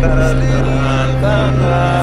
Da da da da.